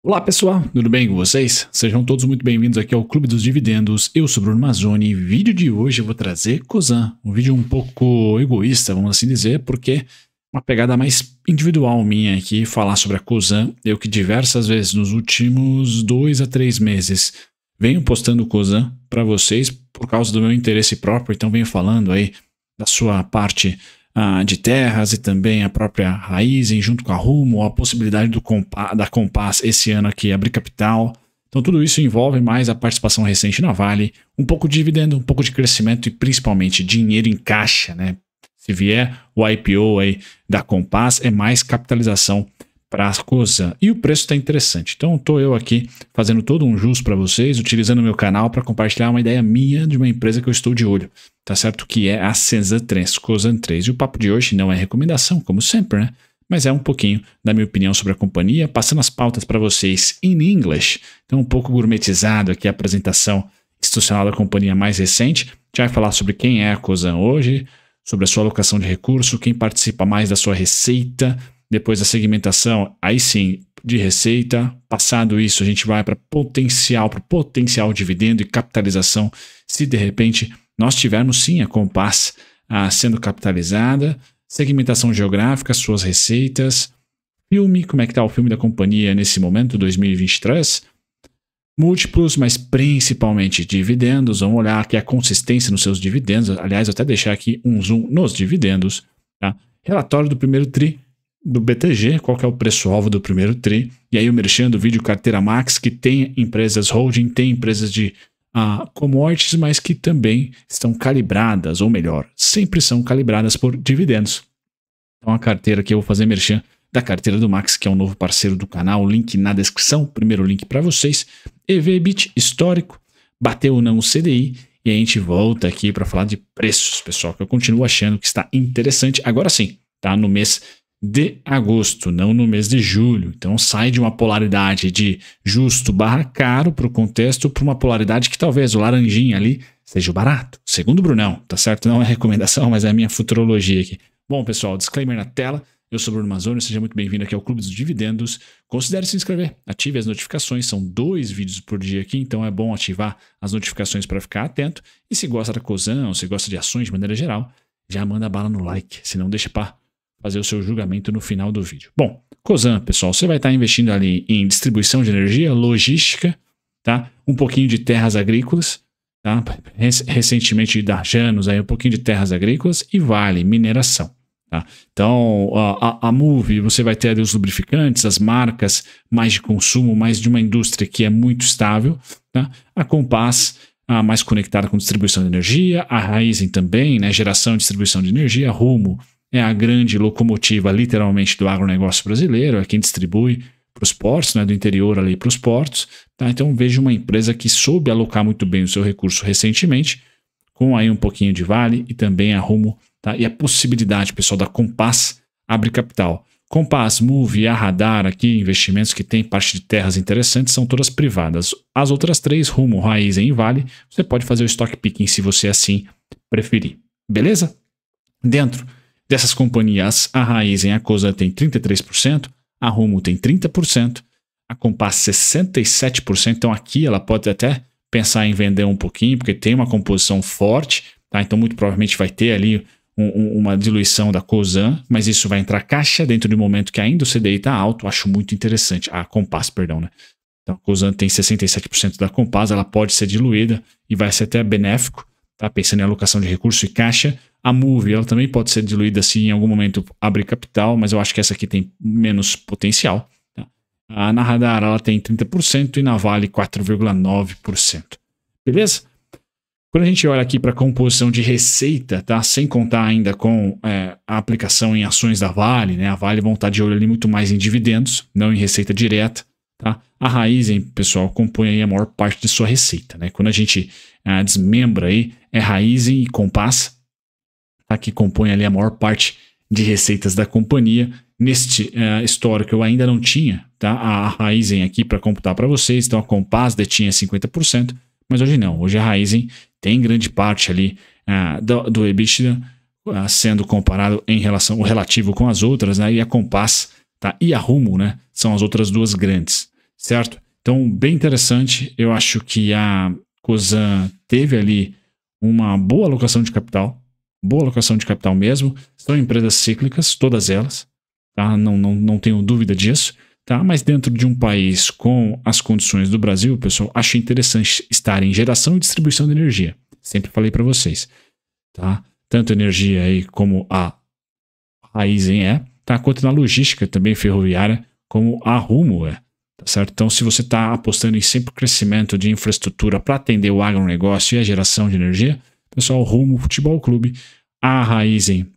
Olá pessoal, tudo bem com vocês? Sejam todos muito bem-vindos aqui ao Clube dos Dividendos. Eu sou Bruno Mazzoni e vídeo de hoje eu vou trazer Cosan, um vídeo um pouco egoísta, vamos assim dizer, porque uma pegada mais individual minha aqui, falar sobre a Cosan, eu que diversas vezes nos últimos dois a três meses venho postando Cosan para vocês por causa do meu interesse próprio, então venho falando aí da sua parte ah, de terras e também a própria Raizen junto com a Rumo, a possibilidade do compa da Compass esse ano aqui abrir capital. Então tudo isso envolve mais a participação recente na Vale, um pouco de dividendo, um pouco de crescimento e principalmente dinheiro em caixa, né? Se vier o IPO aí da Compass, é mais capitalização para a coisa. E o preço está interessante. Então estou eu aqui fazendo todo um jus para vocês, utilizando o meu canal para compartilhar uma ideia minha de uma empresa que eu estou de olho. Tá certo? Que é a Senza 3, Cosan 3. E o papo de hoje não é recomendação, como sempre, né? Mas é um pouquinho da minha opinião sobre a companhia, passando as pautas para vocês em inglês. Então, um pouco gourmetizado aqui a apresentação institucional da companhia mais recente. Gente vai falar sobre quem é a Cosan hoje, sobre a sua alocação de recurso, quem participa mais da sua receita, depois da segmentação, aí sim, de receita. Passado isso, a gente vai para potencial, para potencial dividendo e capitalização. Se de repente nós tivermos sim a Compass ah, sendo capitalizada, segmentação geográfica, suas receitas, filme, como é que está o filme da companhia nesse momento, 2023, múltiplos, mas principalmente dividendos. Vamos olhar aqui a consistência nos seus dividendos. Aliás, eu até deixar aqui um zoom nos dividendos. Tá? Relatório do primeiro TRI do BTG, qual que é o preço-alvo do primeiro TRI, e aí o merchan do vídeo Carteira Max, que tem empresas holding, tem empresas de uh, commodities, mas que também estão calibradas, ou melhor, sempre são calibradas por dividendos. Então a carteira que eu vou fazer merchan da carteira do Max, que é um novo parceiro do canal, link na descrição, primeiro link para vocês, EVBIT histórico, bateu ou não o CDI, e a gente volta aqui para falar de preços, pessoal, que eu continuo achando que está interessante. Agora sim, tá no mês de agosto, não no mês de julho. Então sai de uma polaridade de justo barra caro para o contexto para uma polaridade que talvez o laranjinha ali seja barato. Segundo o Brunão, tá certo? Não é recomendação, mas é a minha futurologia aqui. Bom, pessoal, disclaimer na tela. Eu sou Bruno Mazzoni, seja muito bem-vindo aqui ao Clube dos Dividendos. Considere se inscrever, ative as notificações, são dois vídeos por dia aqui, então é bom ativar as notificações para ficar atento. E se gosta da ou se gosta de ações de maneira geral, já manda bala no like, se não deixa para fazer o seu julgamento no final do vídeo. Bom, Cosan, pessoal, você vai estar investindo ali em distribuição de energia, logística, tá? Um pouquinho de terras agrícolas, tá? Recentemente da Janos aí um pouquinho de terras agrícolas e Vale, mineração. Tá? Então, a, a Move, você vai ter ali os lubrificantes, as marcas mais de consumo, mais de uma indústria que é muito estável. Tá? A Compass, a mais conectada com distribuição de energia. A Raizen também, né? geração e distribuição de energia. Rumo, é a grande locomotiva, literalmente, do agronegócio brasileiro, é quem distribui para os portos, né, do interior ali para os portos. Tá? Então vejo uma empresa que soube alocar muito bem o seu recurso recentemente, com aí um pouquinho de vale e também a rumo, tá? e a possibilidade, pessoal, da Compass abre capital. Compass, Move a Radar aqui, investimentos que têm parte de terras interessantes, são todas privadas. As outras três, Rumo, Raiz e Vale, você pode fazer o stock picking se você assim preferir. Beleza? Dentro Dessas companhias, a Raizen e a Cosa tem 33%, a Rumo tem 30%, a Compass 67%. Então aqui ela pode até pensar em vender um pouquinho, porque tem uma composição forte, tá? Então muito provavelmente vai ter ali um, um, uma diluição da COSAN, mas isso vai entrar caixa dentro do momento que ainda o CDI está alto. Acho muito interessante. A Compass, perdão, né? Então a COSAN tem 67% da Compass, ela pode ser diluída e vai ser até benéfico, tá? Pensando em alocação de recurso e caixa. A Move, ela também pode ser diluída se em algum momento abrir capital, mas eu acho que essa aqui tem menos potencial. Tá? A na Radar, ela tem 30% e na Vale 4,9%. Beleza? Quando a gente olha aqui para a composição de receita, tá? sem contar ainda com é, a aplicação em ações da Vale, né? a Vale vão estar de olho ali muito mais em dividendos, não em receita direta. Tá? A Raizen, pessoal, compõe aí a maior parte de sua receita. Né? Quando a gente é, desmembra aí, é Raizen e Compass, tá? que compõe ali a maior parte de receitas da companhia. Neste uh, histórico eu ainda não tinha tá? a Raizen aqui para computar para vocês, então a Compass detinha 50%, mas hoje não. Hoje a Raizen tem grande parte ali uh, do, do EBITDA uh, sendo comparado em relação o relativo com as outras, né? e a Compass tá? e a Rumo né? são as outras duas grandes. certo? Então, bem interessante. Eu acho que a Cosan teve ali uma boa alocação de capital, boa alocação de capital mesmo. São empresas cíclicas, todas elas, tá? Não, não, não tenho dúvida disso. Tá? Mas dentro de um país com as condições do Brasil, pessoal, acho interessante estar em geração e distribuição de energia. Sempre falei para vocês, tá? Tanto energia aí como a Raizen é, tá? Quanto na logística também ferroviária, como a Rumo é, tá certo? Então, se você está apostando em sempre crescimento de infraestrutura para atender o agronegócio e a geração de energia, pessoal, Rumo Futebol Clube, a Raizen,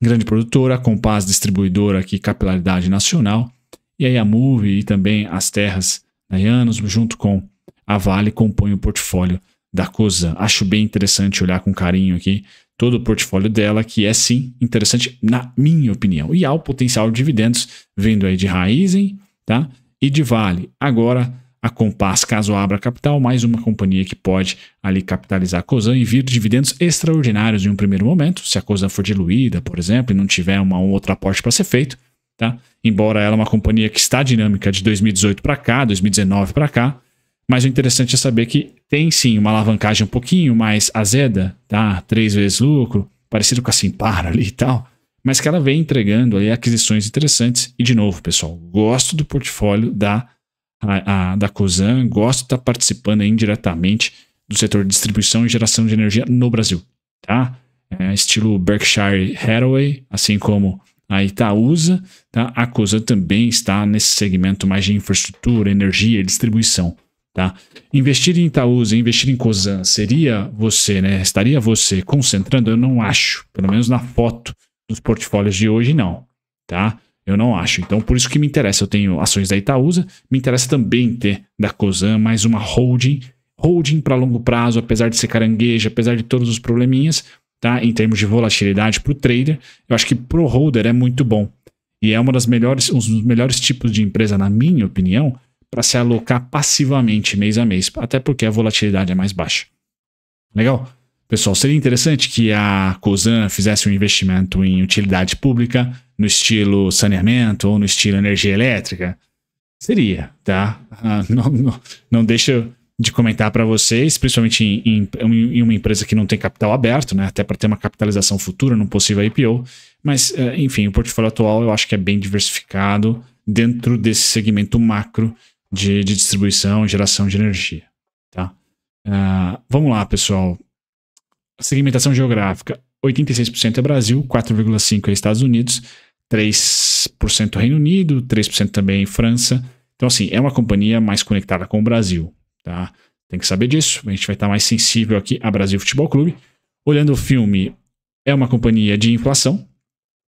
grande produtora, a Compaz distribuidora aqui, capilaridade nacional, e aí a Move e também as terras Dayanos, junto com a Vale, compõem o portfólio da COSA. Acho bem interessante olhar com carinho aqui todo o portfólio dela, que é sim interessante na minha opinião. E há o potencial de dividendos vindo aí de Raizen tá? e de Vale. Agora, a Compass, caso abra capital, mais uma companhia que pode ali capitalizar a COSAN e vir dividendos extraordinários em um primeiro momento, se a COSAN for diluída, por exemplo, e não tiver uma, um outro aporte para ser feito, tá? Embora ela é uma companhia que está dinâmica de 2018 para cá, 2019 para cá, mas o interessante é saber que tem sim uma alavancagem um pouquinho mais azeda, tá? Três vezes lucro, parecido com a Simpar ali e tal, mas que ela vem entregando aí aquisições interessantes. E de novo, pessoal, gosto do portfólio da, a, a, da Cosan, gosto de estar participando indiretamente do setor de distribuição e geração de energia no Brasil, tá? É, estilo Berkshire Hathaway, assim como a Itaúsa, tá? a COSA também está nesse segmento mais de infraestrutura, energia e distribuição. Tá? Investir em Itaúsa, investir em COSAN, seria você, né? Estaria você concentrando? Eu não acho, pelo menos na foto dos portfólios de hoje, não. Tá? Eu não acho. Então, por isso que me interessa. Eu tenho ações da Itaúsa, me interessa também ter da COSAN mais uma holding. Holding para longo prazo, apesar de ser carangueja, apesar de todos os probleminhas, tá? Em termos de volatilidade para o trader, eu acho que pro holder é muito bom. E é uma das melhores, um dos melhores tipos de empresa, na minha opinião, para se alocar passivamente mês a mês, até porque a volatilidade é mais baixa. Legal? Pessoal, seria interessante que a Cosan fizesse um investimento em utilidade pública, no estilo saneamento ou no estilo energia elétrica? Seria, tá? Ah, não, não, não deixa de comentar para vocês, principalmente em, em, em, uma empresa que não tem capital aberto, né? até para ter uma capitalização futura num possível IPO. Mas, eh, enfim, o portfólio atual eu acho que é bem diversificado dentro desse segmento macro de, de distribuição e geração de energia. Tá? Uh, vamos lá, pessoal. Segmentação geográfica: 86% é Brasil, 4,5% é Estados Unidos, 3% Reino Unido, 3% também França. Então, assim, é uma companhia mais conectada com o Brasil. Tá? Tem que saber disso. A gente vai estar mais sensível aqui a Brasil Futebol Clube. Olhando o filme, é uma companhia de inflação.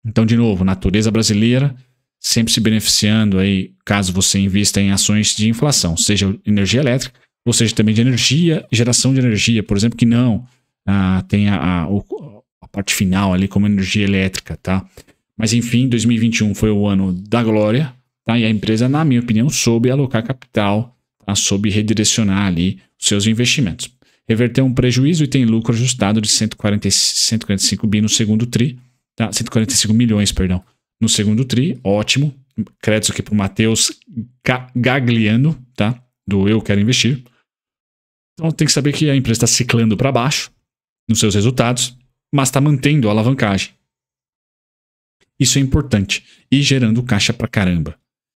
Então, de novo, natureza brasileira, sempre se beneficiando aí, caso você invista em ações de inflação, seja energia elétrica, ou seja também de energia, geração de energia, por exemplo, que não ah, tem a, a, a parte final ali como energia elétrica, tá? Mas enfim, 2021 foi o ano da glória, tá? E a empresa, na minha opinião, soube alocar capital tá? soube redirecionar ali os seus investimentos. Reverteu um prejuízo e tem lucro ajustado de 140, 145 bi no segundo tri, tá? 145 milhões, perdão, no segundo tri, ótimo. Crédito aqui para o Matheus Gagliano, tá? Do Eu Quero Investir. Então tem que saber que a empresa está ciclando para baixo nos seus resultados, mas está mantendo a alavancagem. Isso é importante e gerando caixa para caramba.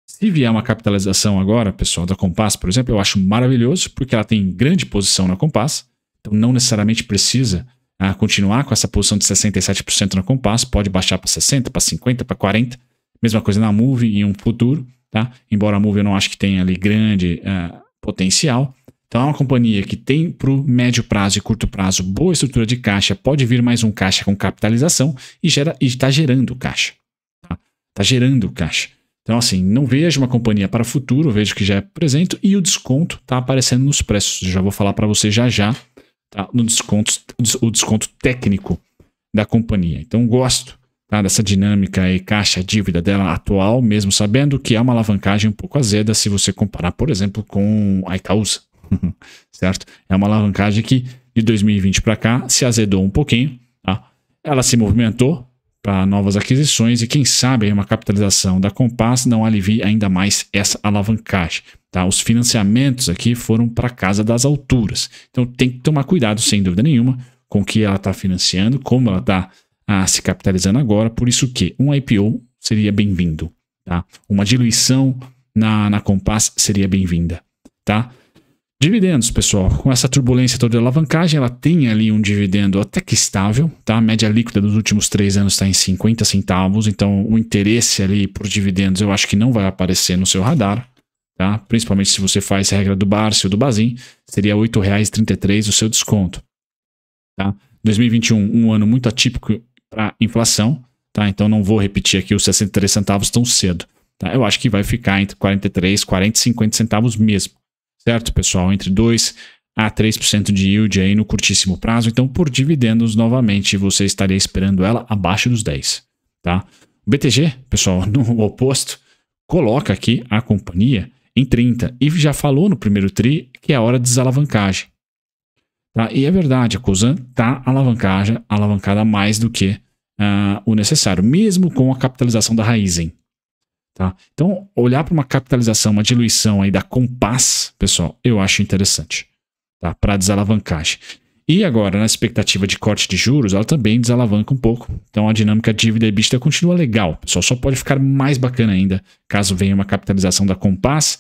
Se vier uma capitalização agora, pessoal, da Compass, por exemplo, eu acho maravilhoso, porque ela tem grande posição na Compass, então não necessariamente precisa ah, continuar com essa posição de 67% na Compass, pode baixar para 60%, para 50%, para 40%. Mesma coisa na Move em um futuro, tá? Embora a Move eu não acho que tenha ali grande ah, potencial. Então é uma companhia que tem para o médio prazo e curto prazo boa estrutura de caixa, pode vir mais um caixa com capitalização e está gerando caixa. Está tá gerando caixa. Então, assim, não vejo uma companhia para o futuro, vejo que já é presente e o desconto está aparecendo nos preços. já vou falar para você já já, tá? No desconto, o desconto técnico da companhia. Então, gosto tá? dessa dinâmica e caixa dívida dela atual, mesmo sabendo que é uma alavancagem um pouco azeda se você comparar, por exemplo, com a Itaúsa, certo? É uma alavancagem que de 2020 para cá se azedou um pouquinho, tá? Ela se movimentou, para novas aquisições e quem sabe uma capitalização da Compass não alivie ainda mais essa alavancagem. Tá? Os financiamentos aqui foram para casa das alturas. Então tem que tomar cuidado, sem dúvida nenhuma, com o que ela está financiando, como ela está ah, se capitalizando agora. Por isso que um IPO seria bem-vindo. Tá? Uma diluição na, na Compass seria bem-vinda. Tá? Dividendos, pessoal, com essa turbulência toda de alavancagem, ela tem ali um dividendo até que estável, tá? A média líquida dos últimos três anos está em 50 centavos, então o interesse ali por dividendos eu acho que não vai aparecer no seu radar, tá? Principalmente se você faz regra do Barça ou do Bazin, seria R$ 8,33 o seu desconto, tá? 2021, um ano muito atípico para inflação, tá? Então não vou repetir aqui os 63 centavos tão cedo, tá? Eu acho que vai ficar entre 43, 40 e 50 centavos mesmo certo, pessoal? Entre 2 a 3% de yield aí no curtíssimo prazo. Então, por dividendos, novamente, você estaria esperando ela abaixo dos 10, tá? O BTG, pessoal, no oposto, coloca aqui a companhia em 30 e já falou no primeiro tri que é hora de desalavancagem. Tá? E é verdade, a Cosan está alavancada, alavancada mais do que uh, o necessário, mesmo com a capitalização da Raizen. Tá? Então, olhar para uma capitalização, uma diluição aí da Compass, pessoal, eu acho interessante tá? para desalavancagem. E agora, na expectativa de corte de juros, ela também desalavanca um pouco. Então, a dinâmica dívida EBITDA continua legal. Pessoal, só pode ficar mais bacana ainda caso venha uma capitalização da Compass,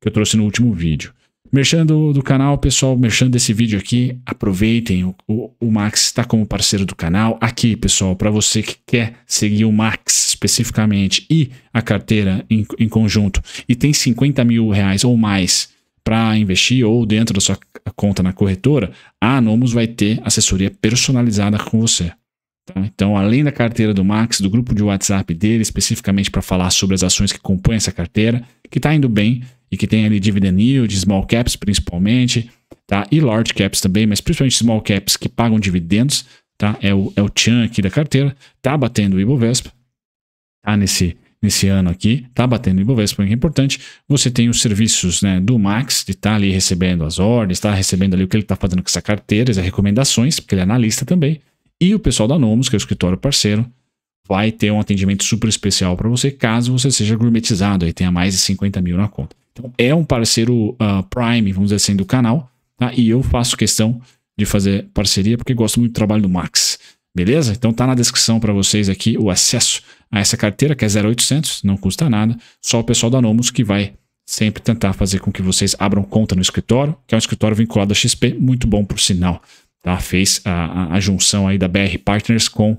que eu trouxe no último vídeo. Merchan do, canal, pessoal, merchan desse vídeo aqui, aproveitem, o, o, o Max está como parceiro do canal. Aqui, pessoal, para você que quer seguir o Max especificamente e a carteira em, em conjunto e tem 50 mil reais ou mais para investir ou dentro da sua conta na corretora, a Anomos vai ter assessoria personalizada com você. Tá? Então, além da carteira do Max, do grupo de WhatsApp dele, especificamente para falar sobre as ações que compõem essa carteira, que está indo bem e que tem ali dividend yield, small caps principalmente, tá? e large caps também, mas principalmente small caps que pagam dividendos, tá? é, o, é o Chan aqui da carteira, está batendo o Ibovespa, tá? nesse, nesse ano aqui, está batendo o Ibovespa, que é importante, você tem os serviços né, do Max, de estar tá ali recebendo as ordens, está recebendo ali o que ele está fazendo com essa carteira, as recomendações, porque ele é analista também, e o pessoal da Nomos, que é o escritório parceiro, vai ter um atendimento super especial para você, caso você seja gourmetizado e tenha mais de 50 mil na conta. Então, é um parceiro uh, Prime, vamos dizer assim, do canal, tá? e eu faço questão de fazer parceria porque gosto muito do trabalho do Max. Beleza? Então tá na descrição para vocês aqui o acesso a essa carteira que é 0800, não custa nada, só o pessoal da Nomos que vai sempre tentar fazer com que vocês abram conta no escritório, que é um escritório vinculado a XP, muito bom por sinal tá? Fez a, a, a, junção aí da BR Partners com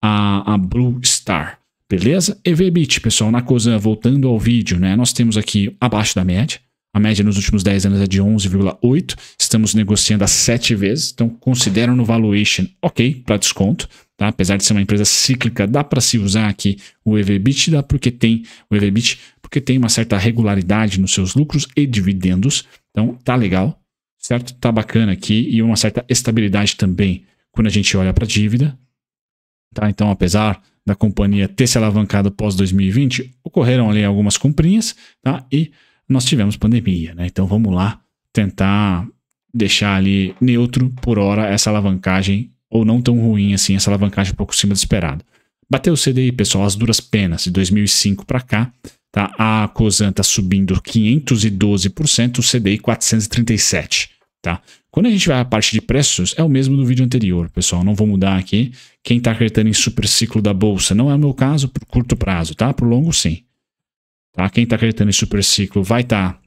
a, a Blue Star. Beleza? EVBIT, pessoal, na Cosan, voltando ao vídeo, né? Nós temos aqui abaixo da média. A média nos últimos 10 anos é de 11,8. Estamos negociando a 7 vezes. Então, consideram no valuation ok para desconto. Tá? Apesar de ser uma empresa cíclica, dá para se usar aqui o EVBIT, dá porque tem o EVBIT, porque tem uma certa regularidade nos seus lucros e dividendos. Então, tá legal certo? Tá bacana aqui e uma certa estabilidade também quando a gente olha para a dívida. Tá? Então, apesar da companhia ter se alavancado pós 2020, ocorreram ali algumas comprinhas, tá? E nós tivemos pandemia, né? Então vamos lá tentar deixar ali neutro por hora essa alavancagem ou não tão ruim assim, essa alavancagem um pouco acima do esperado. Bateu o CDI, pessoal, as duras penas de 2005 para cá, tá? A Cosan tá subindo 512%, o CDI 437. Tá? Quando a gente vai à parte de preços, é o mesmo do vídeo anterior, pessoal. Não vou mudar aqui. Quem está acreditando em super ciclo da bolsa não é o meu caso por curto prazo, tá? O longo, sim. Tá? Quem está acreditando em super ciclo vai estar tá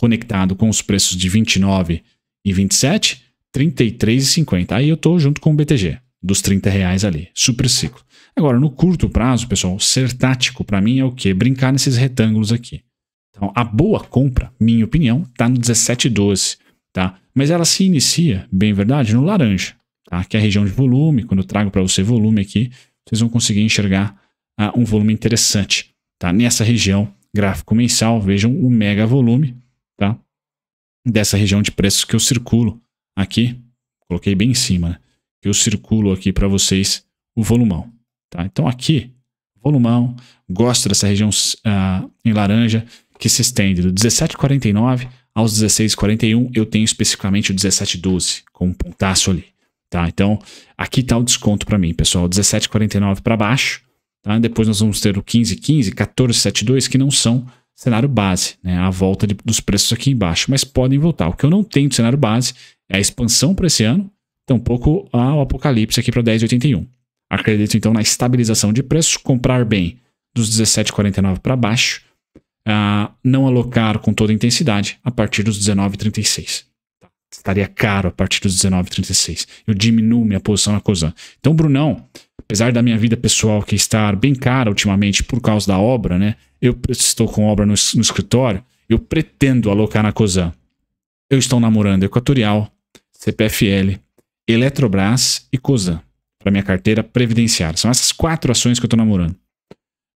conectado com os preços de 29 e 27, 33 e 50. Aí eu estou junto com o BTG, dos 30 reais ali, super ciclo. Agora, no curto prazo, pessoal, ser tático para mim é o quê? Brincar nesses retângulos aqui. Então, a boa compra, minha opinião, está no 17,12 tá? Mas ela se inicia, bem verdade, no laranja, tá? Que é a região de volume. Quando eu trago para você volume aqui, vocês vão conseguir enxergar ah, um volume interessante, tá? Nessa região, gráfico mensal, vejam o mega volume, tá? Dessa região de preços que eu circulo aqui, coloquei bem em cima, né? Eu circulo aqui para vocês o volumão, tá? Então aqui, volumão, gosto dessa região uh, em laranja, que se estende do 17,49 aos 16,41 eu tenho especificamente o 17,12 com um pontaço ali. tá? Então, aqui tá o desconto para mim, pessoal, 17,49 para baixo, tá? Depois nós vamos ter o 15,15, 14,72 que não são cenário base, né? A volta de, dos preços aqui embaixo, mas podem voltar. O que eu não tenho de cenário base é a expansão para esse ano, tampouco o apocalipse aqui para 10,81. Acredito então na estabilização de preços, comprar bem dos 17,49 para baixo, uh, não alocar com toda intensidade a partir dos 19,36. Tá? Estaria caro a partir dos 19,36. Eu diminuo minha posição na COSAN. Então, Brunão, apesar da minha vida pessoal que estar bem cara ultimamente por causa da obra, né? Eu estou com obra no, no escritório, eu pretendo alocar na COSAN. Eu estou namorando Equatorial, CPFL, Eletrobras e COSAN para minha carteira previdenciária. São essas quatro ações que eu estou namorando.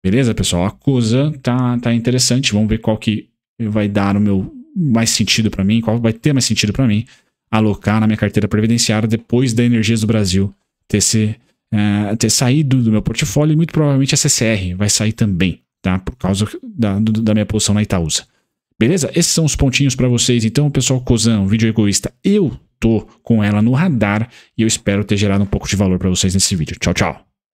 Beleza, pessoal? A COSAN tá, tá interessante. Vamos ver qual que vai dar o meu mais sentido para mim, qual vai ter mais sentido para mim alocar na minha carteira previdenciária depois da Energias do Brasil ter, se, uh, ter saído do meu portfólio e muito provavelmente a CCR vai sair também, tá? Por causa da, da minha posição na Itaúsa. Beleza? Esses são os pontinhos para vocês. Então, pessoal, um vídeo egoísta, eu tô com ela no radar e eu espero ter gerado um pouco de valor para vocês nesse vídeo. Tchau, tchau.